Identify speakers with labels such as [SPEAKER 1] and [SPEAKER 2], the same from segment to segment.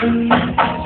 [SPEAKER 1] Thank you.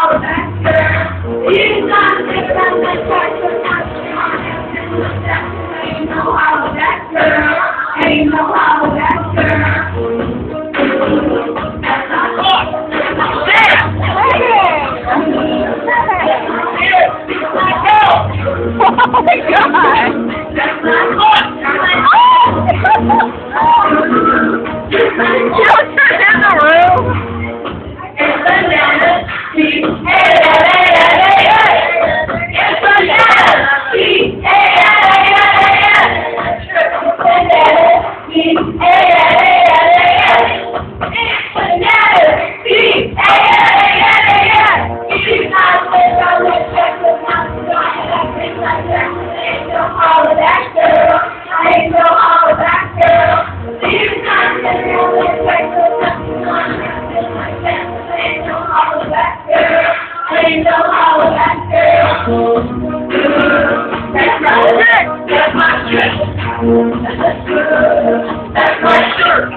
[SPEAKER 2] Oh my god! That's my shirt!